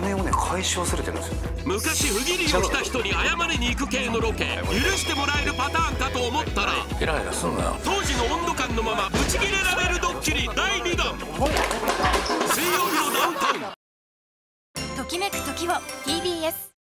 金をね返し忘れてるんですよ。昔不義理をした人に謝りに行く系のロケ許してもらえるパターンかと思ったらイライラすんなよ当時の温度感のままブチギレられるドッキリ第2弾。水曜日のダウンタウン。ときめく時を TBS